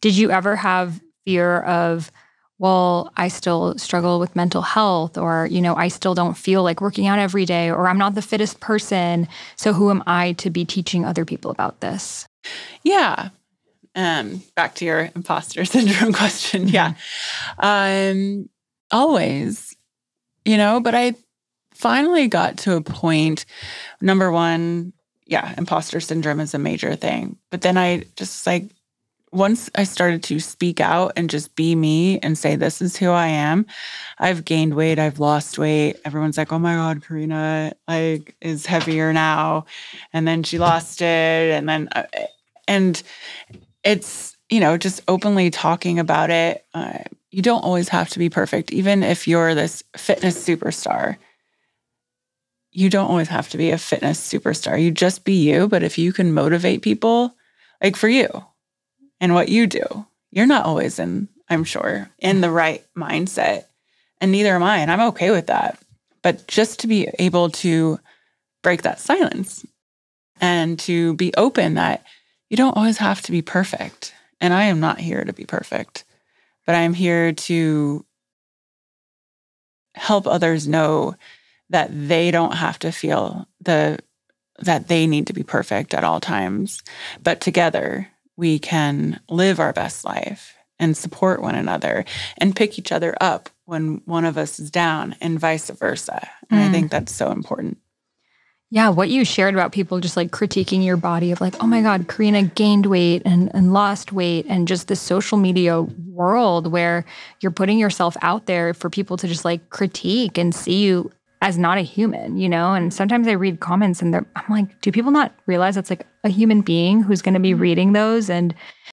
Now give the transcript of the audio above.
did you ever have fear of, well, I still struggle with mental health, or, you know, I still don't feel like working out every day, or I'm not the fittest person. So who am I to be teaching other people about this? Yeah. Um, back to your imposter syndrome question. Yeah. Um, always, you know, but I finally got to a point, number one, yeah, imposter syndrome is a major thing. But then I just like once I started to speak out and just be me and say, this is who I am, I've gained weight, I've lost weight. Everyone's like, oh my God, Karena like is heavier now. And then she lost it. And then, uh, and it's, you know, just openly talking about it. Uh, you don't always have to be perfect, even if you're this fitness superstar. You don't always have to be a fitness superstar. You just be you. But if you can motivate people, like for you, and what you do. You're not always in, I'm sure, in the right mindset. And neither am I. And I'm okay with that. But just to be able to break that silence and to be open that you don't always have to be perfect. And I am not here to be perfect, but I'm here to help others know that they don't have to feel the that they need to be perfect at all times, but together we can live our best life and support one another and pick each other up when one of us is down and vice versa. And mm. I think that's so important. Yeah, what you shared about people just like critiquing your body of like, oh my God, Karena gained weight and, and lost weight, and just the social media world where you're putting yourself out there for people to just like critique and see you as not a human, you know? And sometimes I read comments and I'm like, do people not realize that's like a human being who's going to be reading those and